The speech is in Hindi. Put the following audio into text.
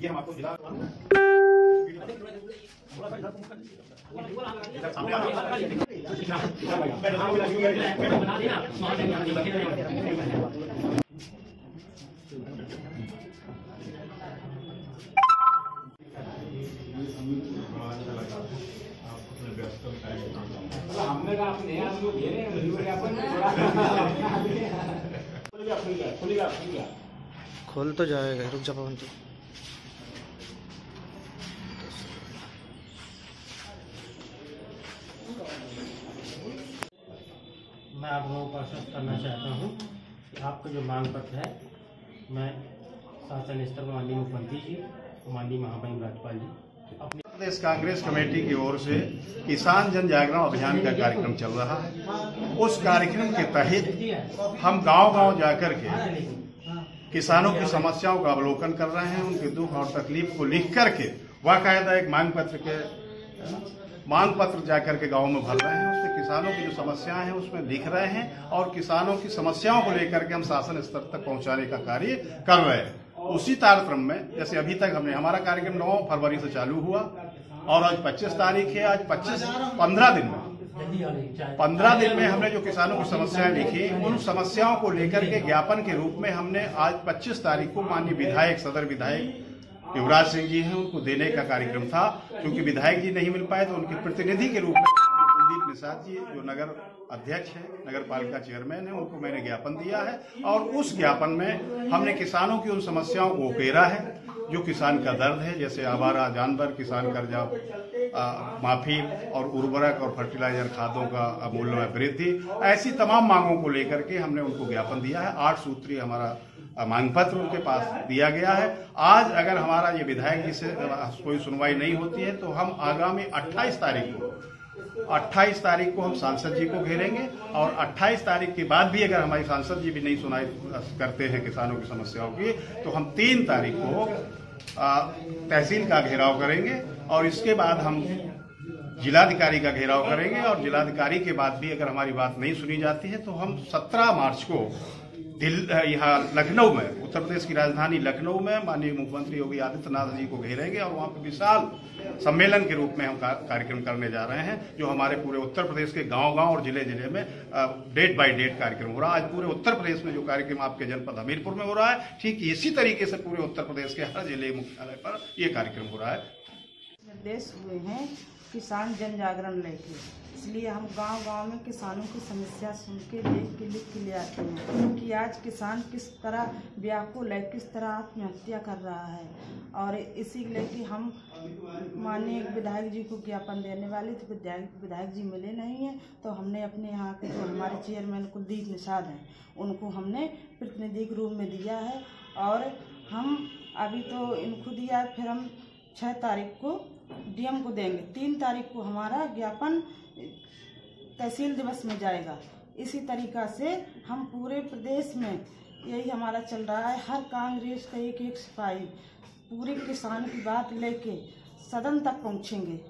ये हम आपको जिला। हमने आप नया आदमी दे रहे हैं अपन खुलेगा खुलेगा खोल तो जाएगा रुक जा पवन तू। मैं आप लोगों को आश्वस्त करना चाहता हूँ कि आपका जो मांग पत्र है मैं शासन स्तर पर माननीय मुख्यमंत्री जी माननीय महामहिम राज्यपाल जी अपने प्रदेश कांग्रेस कमेटी की ओर से किसान जन जागरण अभियान का कार्यक्रम चल रहा है। उस कार्यक्रम के तहत हम गाँव गाँव जाकर के किसानों की समस्याओं का अवलोकन कर रहे हैं, उनके दुख और तकलीफ़ को लिख करके बाकायदा एक मांग पत्र के, मांग पत्र जाकर के गाँव में भर रहे हैं। उसमें किसानों की जो समस्याएँ हैं, उसमें लिख रहे हैं और किसानों की समस्याओं को लेकर के हम शासन स्तर तक पहुँचाने का कार्य कर रहे हैं। उसी तारतम में, जैसे अभी तक हमने, हमारा कार्यक्रम नौ फरवरी से चालू हुआ और आज 25 तारीख है, आज 25 15 दिन में। जल्दी आ रही चाहे पंद्रह दिन में हमने जो किसानों की समस्याएँ लिखी उन समस्याओं को लेकर के ज्ञापन के रूप में हमने आज 25 तारीख को माननीय विधायक, सदर विधायक युवराज सिंह जी हैं, उनको देने का कार्यक्रम था। क्योंकि विधायक जी नहीं मिल पाए तो उनके प्रतिनिधि के रूप में कुलदीप निषाद जी, जो नगर अध्यक्ष हैं, नगर पालिका चेयरमैन हैं, उनको मैंने ज्ञापन दिया है। और उस ज्ञापन में हमने किसानों की उन समस्याओं को उकेरा है। जो किसान का दर्द है, जैसे आवारा जानवर, किसान कर्जा माफ़ी और उर्वरक और फर्टिलाइज़र खादों का मूल्य में वृद्धि, ऐसी तमाम मांगों को लेकर के हमने उनको ज्ञापन दिया है। आठ सूत्री हमारा मांग पत्र उनके पास दिया गया है। आज अगर हमारा ये विधायक जी से कोई सुनवाई नहीं होती है तो हम आगामी 28 तारीख को 28 तारीख को हम सांसद जी को घेरेंगे और 28 तारीख के बाद भी अगर हमारी सांसद जी भी नहीं सुनाई करते हैं किसानों की समस्याओं की तो हम तीन तारीख को तहसील का घेराव करेंगे और इसके बाद हम जिलाधिकारी का घेराव करेंगे और जिलाधिकारी के बाद भी अगर हमारी बात नहीं सुनी जाती है तो हम 17 मार्च को यहाँ लखनऊ में, उत्तर प्रदेश की राजधानी लखनऊ में माननीय मुख्यमंत्री योगी आदित्यनाथ जी को घेरेंगे और वहाँ पे विशाल सम्मेलन के रूप में हम कार्यक्रम करने जा रहे हैं, जो हमारे पूरे उत्तर प्रदेश के गाँव गाँव और ज़िले ज़िले में डेट बाय डेट कार्यक्रम हो रहा है। आज पूरे उत्तर प्रदेश में जो कार्यक्रम आपके जनपद हमीरपुर में हो रहा है, ठीक इसी तरीके से पूरे उत्तर प्रदेश के हर ज़िले मुख्यालय पर ये कार्यक्रम हो रहा है। निर्देश हुए हैं किसान जन जागरण लेके इसलिए हम गाँव गाँव में किसानों की समस्या सुन के, देख के, लिख के ले आते हैं। कि आज किसान किस तरह व्याकुल है किस तरह आत्महत्या कर रहा है। और इसी लेके हम माननीय विधायक जी को ज्ञापन देने वाले थे, विधायक विधायक जी मिले नहीं हैं तो हमने अपने यहाँ के जो हमारे चेयरमैन कुलदीप निषाद हैं, उनको हमने प्रतिनिधि के रूप में दिया है। और हम अभी तो इनको दिया फिर हम छः तारीख को डीएम को देंगे। तीन तारीख को हमारा ज्ञापन तहसील दिवस में जाएगा। इसी तरीका से हम पूरे प्रदेश में यही हमारा चल रहा है। हर कांग्रेस का एक एक सिपाही पूरे किसान की बात लेके सदन तक पहुँचेंगे।